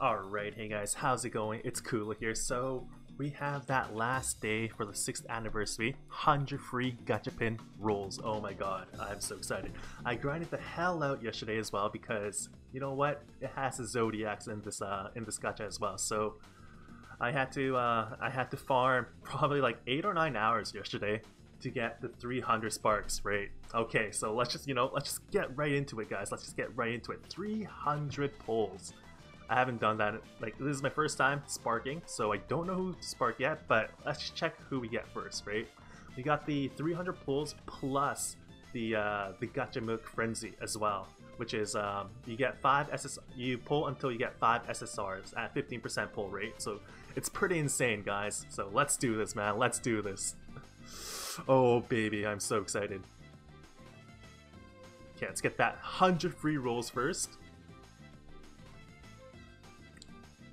Alright, hey guys, how's it going? It's Kulo here. So, we have that last day for the 6th anniversary 100 free gachapin rolls. Oh my god, I'm so excited. I grinded the hell out yesterday as well because, you know what? It has the Zodiacs in this uh, in this gacha as well. So, I had to uh, I had to farm probably like 8 or 9 hours yesterday to get the 300 sparks, right? Okay, so let's just, you know, let's just get right into it, guys. Let's just get right into it. 300 pulls. I haven't done that. Like, this is my first time sparking, so I don't know who to spark yet, but let's check who we get first, right? We got the 300 pulls plus the uh, the Gacha Mukku Frenzy as well, which is um, you get five SS. You pull until you get five SSRs at 15% pull rate. So it's pretty insane, guys. So let's do this, man. Let's do this. Oh baby, I'm so excited. Okay, let's get that 100 free rolls first.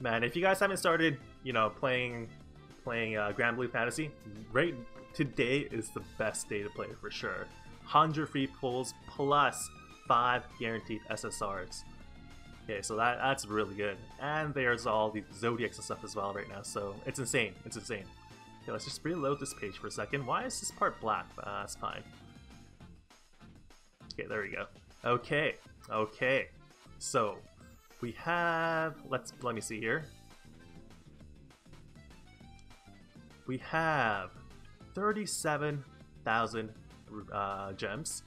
Man, if you guys haven't started, you know, playing playing uh, Granblue Fantasy, right today is the best day to play for sure. 100 free pulls plus 5 guaranteed SSRs. Okay, so that that's really good. And there's all the Zodiacs and stuff as well right now, so it's insane. It's insane. Okay, let's just reload this page for a second. Why is this part black? Uh, that's fine. Okay, there we go. Okay, okay. So, we have let's let me see here. We have 37,000 uh, gems,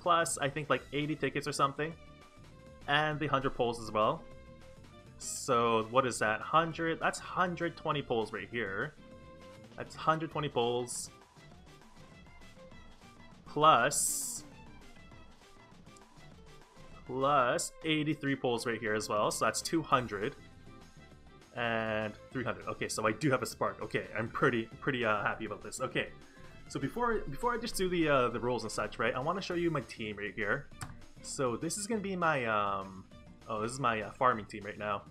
plus I think like 80 tickets or something, and the 100 pulls as well. So what is that? 100. That's 120 pulls right here. That's 120 pulls plus plus 83 pulls right here as well, so that's 200 and 300. Okay, so I do have a spark. Okay, I'm pretty pretty uh, happy about this. Okay, so before before I just do the uh, the rules and such, right? I want to show you my team right here. So this is gonna be my um oh this is my uh, farming team right now.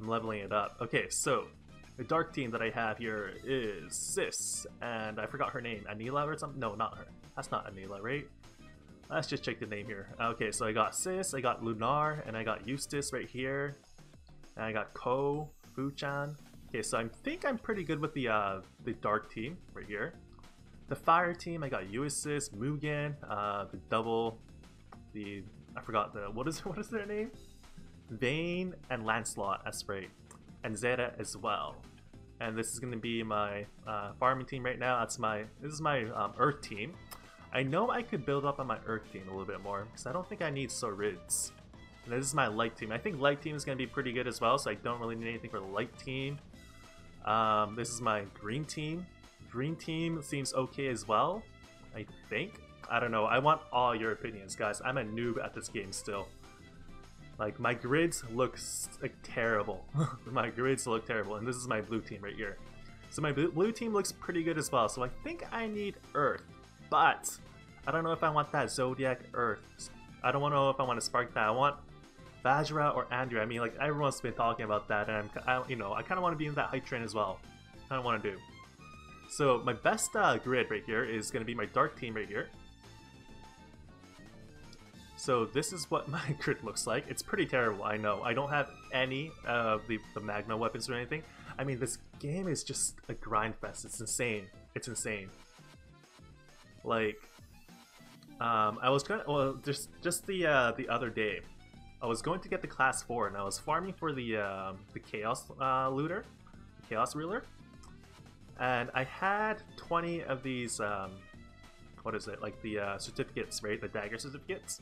I'm leveling it up. Okay, so the dark team that I have here is Sis, and I forgot her name, Anila or something. No, not her. That's not Anila, right? Let's just check the name here. Okay, so I got Sis, I got Lunar, and I got Eustace right here. And I got Ko, Fuchan. Okay, so I think I'm pretty good with the uh, the dark team right here. The fire team, I got Eustace, Mugen, uh, the double, the I forgot the what is what is their name? Vane and Lancelot. That's right, and Zeta as well. And this is going to be my uh, farming team right now. That's my this is my um, Earth team. I know I could build up on my Earth team a little bit more, because I don't think I need Sorids. And this is my Light team. I think Light team is going to be pretty good as well, so I don't really need anything for the Light team. Um, this is my Green team. Green team seems okay as well, I think. I don't know, I want all your opinions, guys. I'm a noob at this game still. Like, my grids look like, terrible. my grids look terrible, and this is my blue team right here. So my blue team looks pretty good as well, so I think I need Earth. But, I don't know if I want that Zodiac Earth. I don't know if I want to spark that. I want Vajra or Andira. I mean, like, everyone's been talking about that, and I'm, I, you know, I kind of want to be in that hype train as well. I don't want to do. So, my best uh, grid right here is going to be my Dark team right here. So this is what my grid looks like. It's pretty terrible, I know. I don't have any of the, the Magna weapons or anything. I mean, this game is just a grind fest. It's insane. It's insane. Like, um, I was going to, well, just, just the, uh, the other day, I was going to get the class 4 and I was farming for the, uh, the Chaos uh, Looter, the Chaos Ruler. And I had 20 of these, um, what is it, like the uh, certificates, right? The dagger certificates.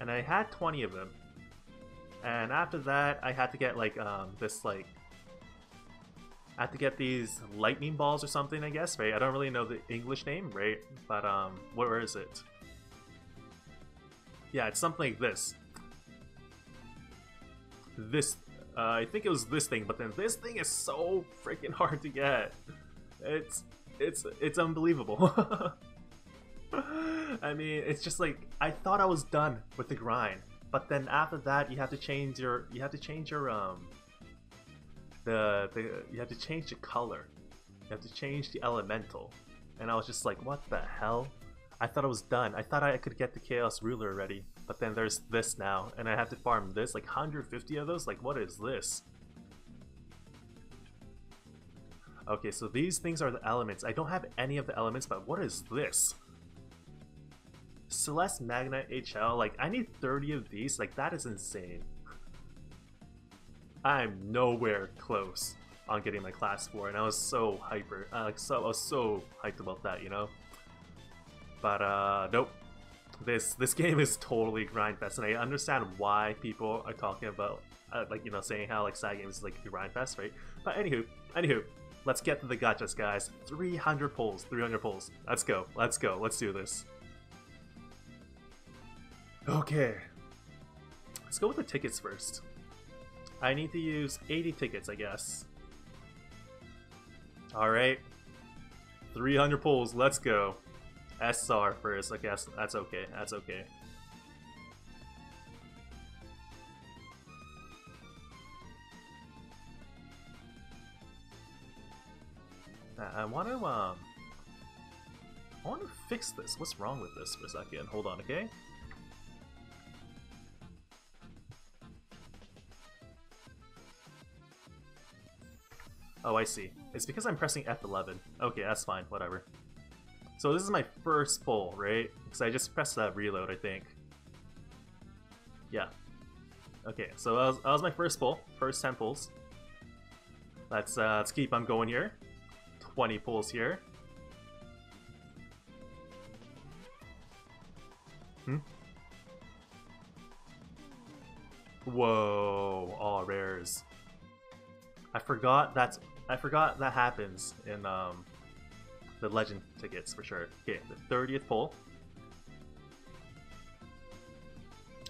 And I had 20 of them. And after that, I had to get like um, this like I had to get these lightning balls or something, I guess, right? I don't really know the English name, right? But um, where is it? Yeah, it's something like this. This, uh, I think it was this thing, but then this thing is so freaking hard to get. It's, it's, it's unbelievable. I mean, it's just like I thought I was done with the grind, but then after that, you have to change your, you have to change your um, the, the you have to change the color. You have to change the elemental. And I was just like, what the hell? I thought I was done. I thought I could get the Chaos Ruler already, but then there's this now, and I have to farm this, like 150 of those? Like, what is this? Okay, so these things are the elements. I don't have any of the elements, but what is this? Celeste Magna HL, like, I need 30 of these, like, that is insane. I'm nowhere close on getting my class 4, and I was so hyper, uh, so, I was so hyped about that, you know? But, uh, nope. This, this game is totally grind fest, and I understand why people are talking about, uh, like, you know, saying how, like, Cygames is, like, grind fest, right? But anywho, anywho, let's get to the gachas, guys. 300 pulls, 300 pulls. Let's go, let's go, let's do this. Okay. Let's go with the tickets first. I need to use 80 tickets, I guess. Alright. 300 pulls, let's go. SR first, I guess that's okay, that's okay. I want to, um... I want to fix this. What's wrong with this for a second? Hold on, okay? Oh, I see. It's because I'm pressing F11. Okay, that's fine, whatever. So this is my first pull, right? Because I just pressed that reload, I think. Yeah. Okay, so that was, that was my first pull, first 10 pulls. Let's, uh, let's keep on going here. 20 pulls here. Hmm? Whoa, all rares. I forgot that's I forgot that happens in um, the legend tickets for sure. Okay, the 30th pull.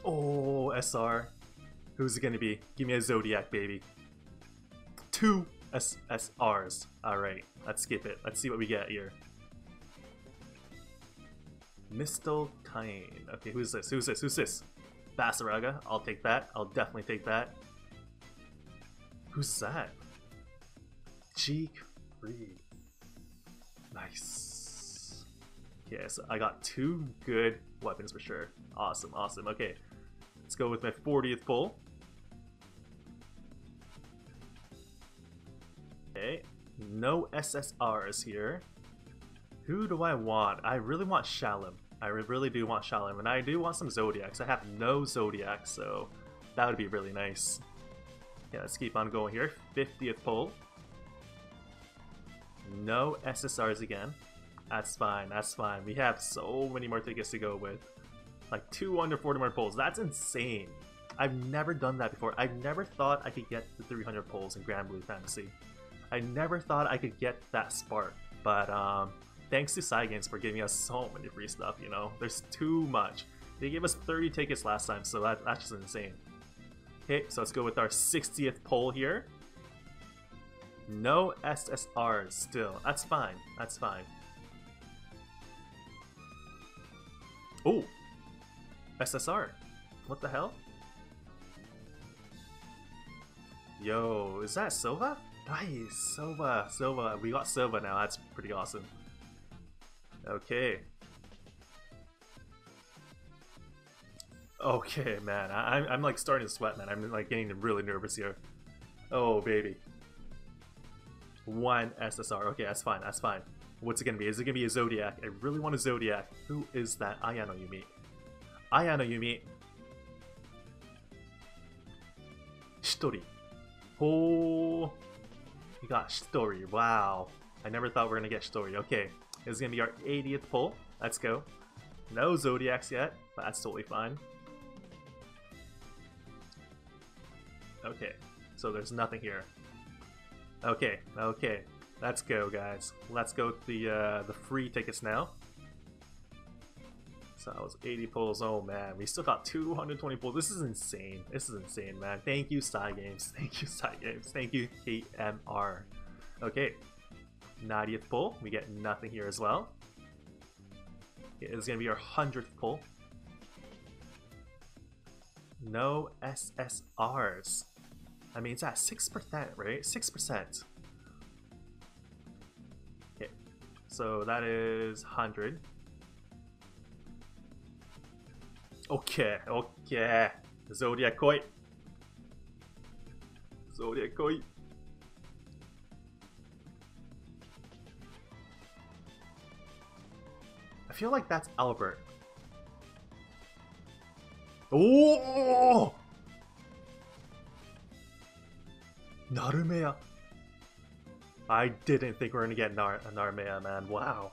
Oh, SR. Who's it gonna be? Give me a Zodiac, baby. Two SSRs. Alright, let's skip it. Let's see what we get here. Mistle Kine. Okay, who's this? Who's this? Who's this? Basaraga. I'll take that. I'll definitely take that. Who's that? Cheek Reed. Nice. Okay, so I got two good weapons for sure. Awesome, awesome. Okay, let's go with my 40th pull. Okay, no SSRs here. Who do I want? I really want Shalom. I really do want Shalom, and I do want some Zodiacs. I have no Zodiacs, so that would be really nice. Yeah, let's keep on going here. 50th pull. No SSRs again. That's fine, that's fine. We have so many more tickets to go with. Like 240 more pulls. That's insane. I've never done that before. I never thought I could get the 300 pulls in Granblue Fantasy. I never thought I could get that spark. But um, thanks to Cygames for giving us so many free stuff, you know? There's too much. They gave us 30 tickets last time, so that, that's just insane. Okay, so let's go with our 60th pull here. No SSRs still. That's fine. That's fine. Oh! SSR. What the hell? Yo, is that Silva? Nice! Silva, Silva. We got Silva now. That's pretty awesome. Okay. Okay, man. I, I'm, I'm like starting to sweat, man. I'm like getting really nervous here. Oh, baby. One SSR. Okay, that's fine. That's fine. What's it gonna be? Is it gonna be a Zodiac? I really want a Zodiac. Who is that? Ayano Yumi. Ayano Yumi. Shitori. Oh, we got Shitori. Wow. I never thought we are gonna get Shitori. Okay, this is gonna be our 80th pull. Let's go. No Zodiacs yet, but that's totally fine. Okay, so there's nothing here. Okay, okay. Let's go, guys. Let's go to the, uh, the free tickets now. So that was 80 pulls. Oh man, we still got 220 pulls. This is insane. This is insane, man. Thank you, Games. Thank you, Games. Thank you, KMR. Okay, 90th pull. We get nothing here as well. This is gonna be our 100th pull. No SSRs. I mean, it's at 6%, right? 6%. Okay, so that is 100. Okay, okay. Zodiac koi. Zodiac koi. I feel like that's Albert. Oh! Narmaya. I didn't think we are gonna get Nar Narmaya, man. Wow.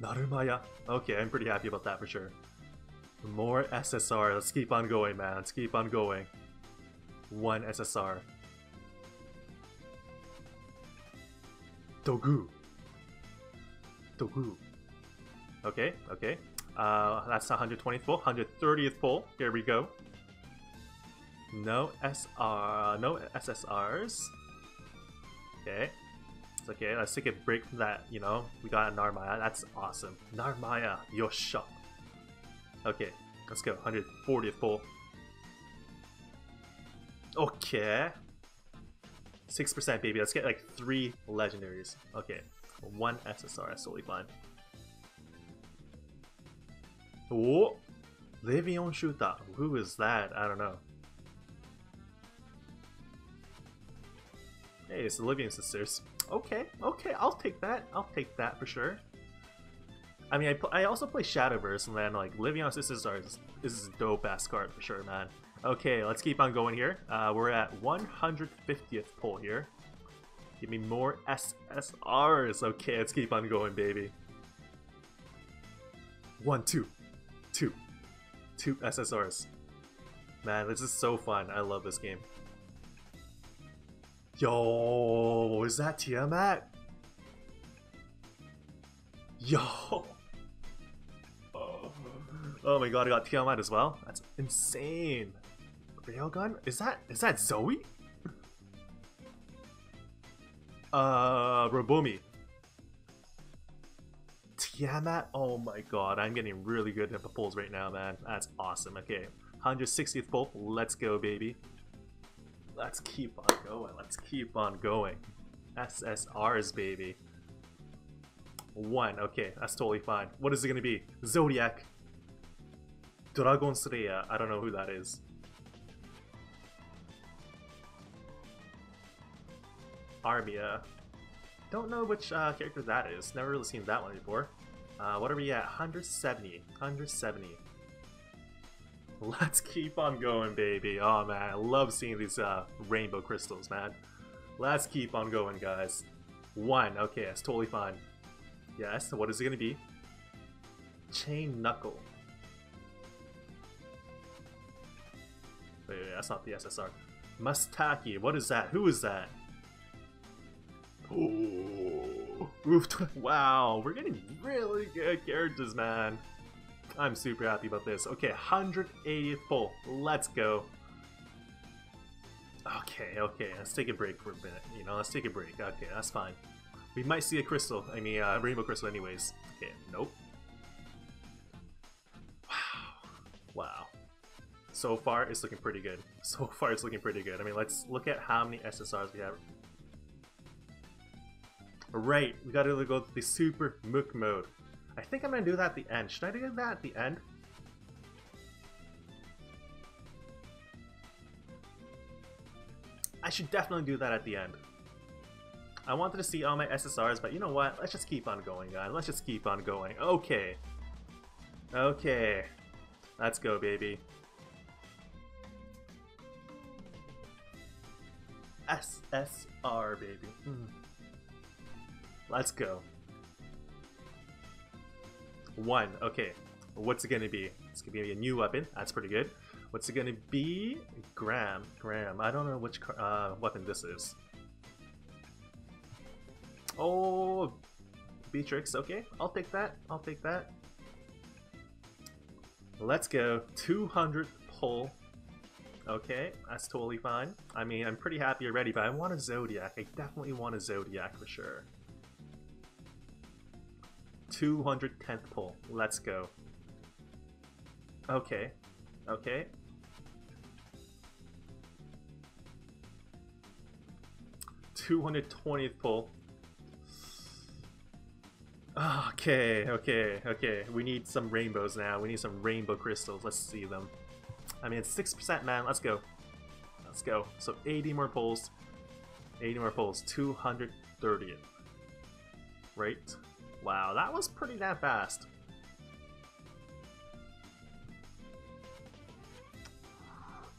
Narmaya. Okay, I'm pretty happy about that for sure. More SSR. Let's keep on going, man. Let's keep on going. One SSR. Dogu. Dogu. Okay, okay. Uh, that's 120th full. 130th full. Here we go. No SR, no SSRs. Okay. It's okay, let's take a break from that, you know. We got Narmaya, that's awesome. Narmaya, Yosha. Okay, let's go. 140th full. Okay. 6% baby, let's get like three legendaries. Okay, one SSR, that's totally fine. Oh! Levion Shuta. Who is that? I don't know. Hey, it's the Levin sisters. Okay, okay, I'll take that. I'll take that for sure. I mean, I, I also play Shadowverse, and then, like, Levin sisters are this is a dope ass card for sure, man. Okay, let's keep on going here. Uh, we're at 150th pull here. Give me more SSRs. Okay, let's keep on going, baby. One, two, two, two SSRs. Man, this is so fun. I love this game. Yo, is that Tiamat? Yo! Oh. oh my god, I got Tiamat as well? That's insane! Railgun? Is that is that Zoe? uh Robomi. Tiamat? Oh my god, I'm getting really good at the pulls right now, man. That's awesome. Okay. 160th pull. Let's go, baby. Let's keep on going. Let's keep on going. SSRs, baby. One. Okay, that's totally fine. What is it gonna be? Zodiac. Dragon Slayer. I don't know who that is. Armia. Don't know which uh, character that is. Never really seen that one before. Uh, what are we at? 170. 170. Let's keep on going, baby. Oh man, I love seeing these uh, rainbow crystals, man. Let's keep on going, guys. One, okay, that's totally fine. Yes, what is it gonna be? Chain Knuckle. Wait, wait, that's not the SSR. Mustaki, what is that? Who is that? Ooh. Wow, we're getting really good characters, man. I'm super happy about this. Okay, 180th full. Let's go. Okay, okay, let's take a break for a minute. You know, let's take a break. Okay, that's fine. We might see a crystal. I mean, uh, rainbow crystal anyways. Okay, nope. Wow. Wow. So far, it's looking pretty good. So far, it's looking pretty good. I mean, let's look at how many SSRs we have. Right, we gotta go to the super Mukku mode. I think I'm gonna do that at the end. Should I do that at the end? I should definitely do that at the end. I wanted to see all my SSRs, but you know what? Let's just keep on going, guys. Let's just keep on going. Okay. Okay. Let's go, baby. SSR, baby. Mm. Let's go. One. Okay. What's it gonna be? It's gonna be a new weapon. That's pretty good. What's it gonna be? Graham. Graham. I don't know which uh, weapon this is. Oh, Beatrix. Okay, I'll take that. I'll take that. Let's go. 200 pull. Okay, that's totally fine. I mean, I'm pretty happy already, but I want a Zodiac. I definitely want a Zodiac for sure. 210th pull. Let's go. Okay. Okay. Two hundred twentieth pull. Okay, okay, okay. We need some rainbows now. We need some rainbow crystals. Let's see them. I mean, it's six percent, man. Let's go. Let's go. So eighty more pulls. Eighty more pulls. Two hundred thirtieth. Right. Wow, that was pretty damn fast.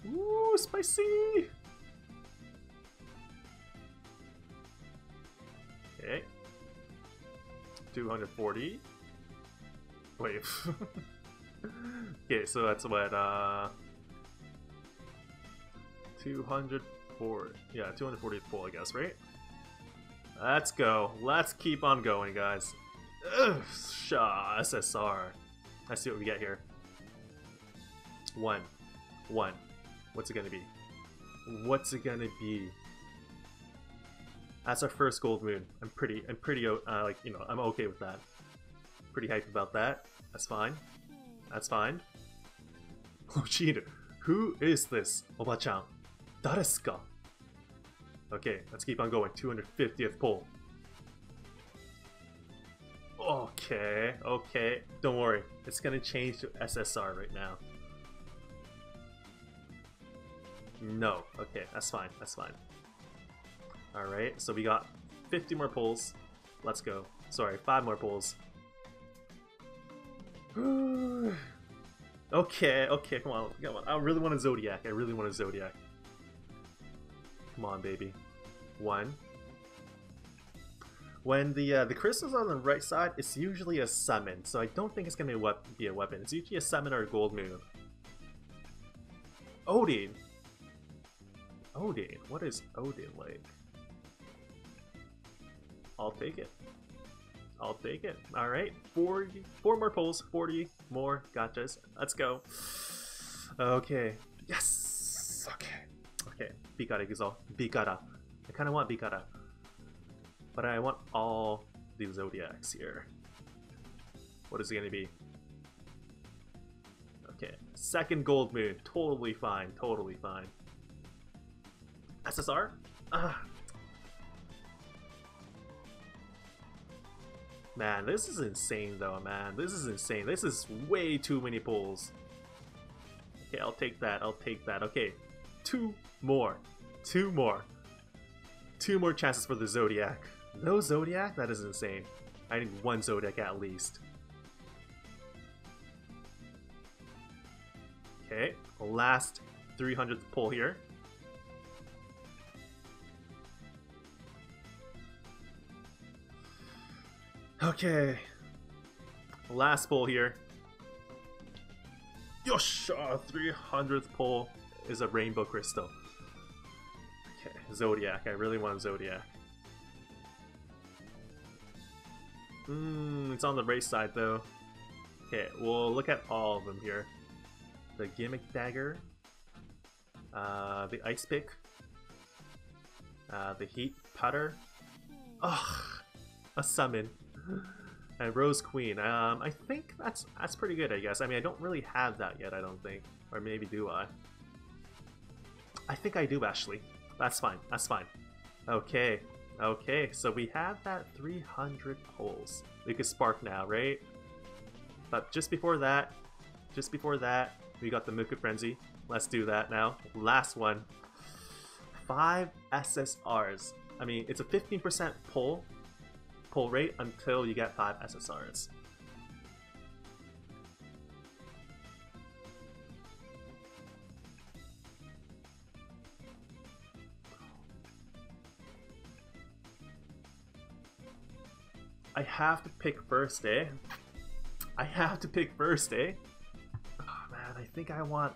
Ooh, spicy! Okay. 240. Wait. okay, so that's what, uh... 204. Yeah, 240 full, I guess, right? Let's go. Let's keep on going, guys. Ugh, Shaw, SSR. Let's see what we get here. One. One. What's it gonna be? What's it gonna be? That's our first gold moon. I'm pretty, I'm pretty, uh, like, you know, I'm okay with that. Pretty hyped about that. That's fine. That's fine. Lochino, who is this? Oba-chan. Okay, let's keep on going. 250th pull. Okay, okay. Don't worry. It's gonna change to SSR right now. No. Okay, that's fine. That's fine. Alright, so we got 50 more pulls. Let's go. Sorry, 5 more pulls. okay, okay, come on, come on. I really want a Zodiac. I really want a Zodiac. Come on, baby. One. When the uh, the crystal's on the right side, it's usually a summon, so I don't think it's gonna be a, be a weapon. It's usually a summon or a gold move. Odin. Odin. What is Odin like? I'll take it. I'll take it. All right, 40, four more pulls, 40 more gachas. Let's go. Okay. Yes. Okay. Okay. Bikara Gizal. Bikara. I kind of want Bikara. But I want all the Zodiacs here. What is it going to be? Okay. Second gold moon. Totally fine. Totally fine. SSR? Ah. Man, this is insane though, man. This is insane. This is way too many pulls. Okay, I'll take that. I'll take that. Okay, two more. Two more. Two more chances for the Zodiac. No Zodiac? That is insane. I need one Zodiac at least. Okay, last 300th pull here. Okay. Last pull here. Yosh! Uh, 300th pull is a rainbow crystal. Okay, Zodiac. I really want Zodiac. Mmm, it's on the race side though. Okay, we'll look at all of them here. The Gimmick Dagger. Uh, the Ice Pick. Uh, the Heat Putter. Ugh, a Summon. and Rose Queen. Um, I think that's that's pretty good, I guess. I mean, I don't really have that yet, I don't think. Or maybe do I? I think I do, Ashley. That's fine, that's fine. Okay, okay, so we have that 300 pulls. We could spark now, right? But just before that, just before that, we got the Mukku Frenzy. Let's do that now. Last one. Five SSRs. I mean, it's a 15% pull, pull rate until you get 5 SSRs. I have to pick first, eh? I have to pick first, eh? Oh man, I think I want...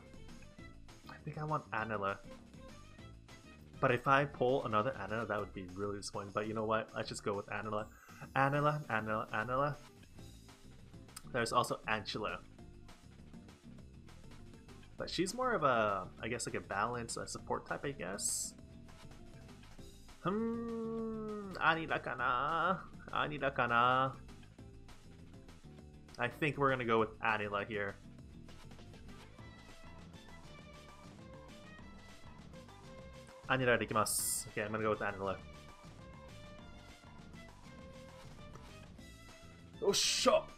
I think I want Anila. But if I pull another Anila, that would be really disappointing. But you know what? Let's just go with Anila. Anila, Anila, Anila. There's also Angela. But she's more of a, I guess like a balance, a support type, I guess. Hmm, Anila kana? Anila kana? I think we're gonna go with Anila here. Anila dekimasu. Okay, I'm gonna go with Anila. Oh, shot!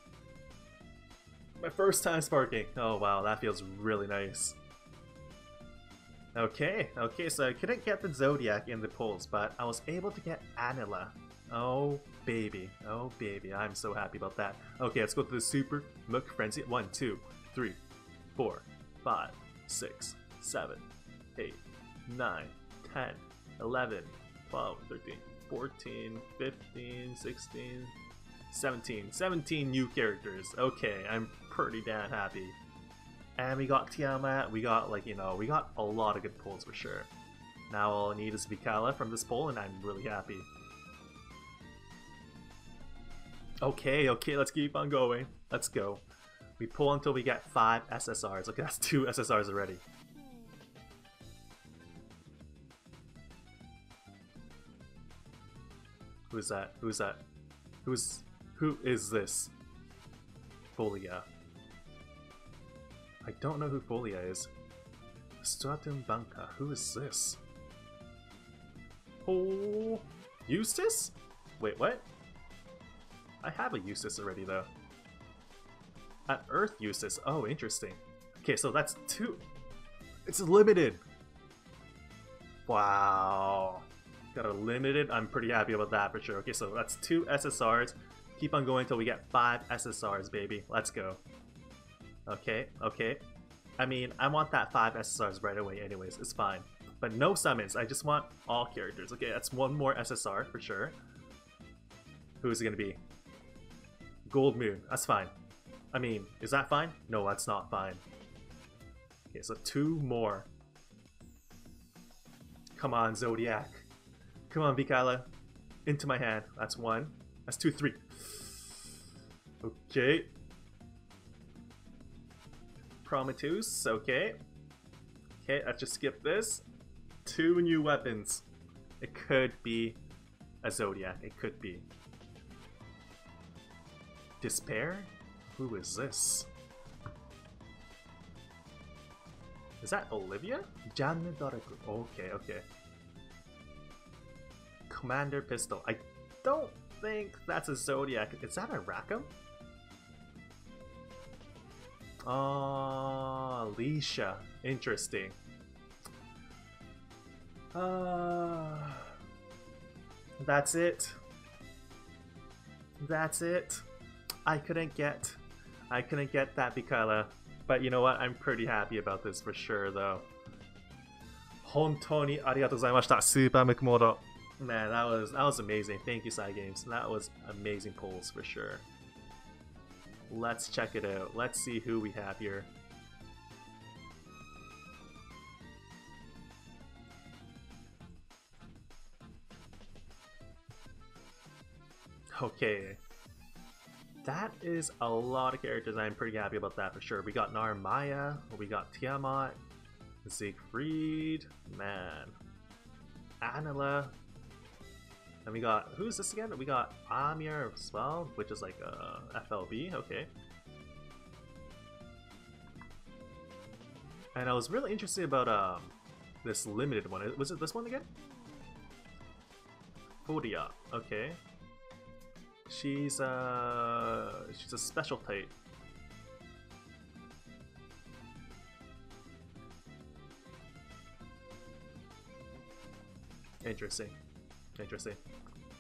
My first time sparking. Oh, wow, that feels really nice. Okay, okay, so I couldn't get the Zodiac in the polls, but I was able to get Anila. Oh baby. Oh baby, I'm so happy about that. Okay, let's go to the Super Mukku Frenzy. One, two, three, four, five, six, seven, eight, nine, ten, eleven, twelve, thirteen, fourteen, fifteen, sixteen, seventeen. Seventeen new characters. Okay, I'm pretty damn happy. And we got Tiamat, we got like, you know, we got a lot of good pulls for sure. Now all I need is Vikala from this pull and I'm really happy. Okay, okay, let's keep on going. Let's go. We pull until we get 5 SSRs. Okay, that's 2 SSRs already. Who's that? Who's that? Who's... Who is this? Folia. I don't know who Folia is. Stratum Banca. Who is this? Oh... Eustace? Wait, what? I have a Eustace already, though. An Earth Eustace. Oh, interesting. Okay, so that's two... It's limited! Wow. Got a limited. I'm pretty happy about that for sure. Okay, so that's two SSRs. Keep on going until we get five SSRs, baby. Let's go. Okay, okay. I mean, I want that five SSRs right away anyways. It's fine. But no summons. I just want all characters. Okay, that's one more SSR for sure. Who is it to be? Gold Moon. That's fine. I mean, is that fine? No, that's not fine. Okay, so two more. Come on, Zodiac. Come on, Vikala. Into my hand. That's one. That's two, three. Okay. Prometheus, okay. Okay, let's just skip this. Two new weapons. It could be a Zodiac. It could be. Despair? Who is this? Is that Olivia? Janne Daraku. Okay, okay. Commander Pistol. I don't think that's a Zodiac. Is that a Rackham? Ah, oh, Interesting. Uh, that's it. That's it. I couldn't get, I couldn't get that Bikala. But you know what? I'm pretty happy about this for sure, though. 本当にありがとうございました。スーパームクモード。Man, that was that was amazing. Thank you, Cygames. That was amazing pulls for sure. Let's check it out. Let's see who we have here. Okay. That is a lot of characters. I'm pretty happy about that for sure. We got Narmaya, we got Tiamat, Siegfried, man. Anila, and we got, who's this again? We got Amir as well, which is like a FLB, okay. And I was really interested about um, this limited one. Was it this one again? Fodia, okay. She's uh she's a special type. Interesting. Interesting.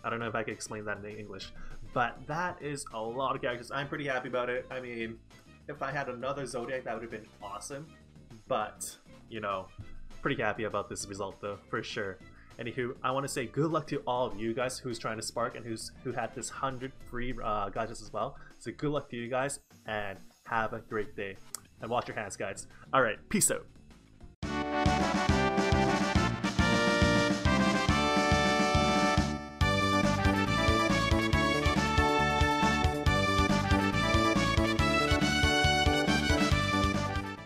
I don't know if I can explain that in English. But that is a lot of characters. I'm pretty happy about it. I mean, if I had another Zodiac, that would have been awesome. But, you know, pretty happy about this result though, for sure. Anywho, I want to say good luck to all of you guys who's trying to spark and who's who had this 100 free uh, gadgets as well. So good luck to you guys and have a great day. And wash your hands, guys. Alright, peace out.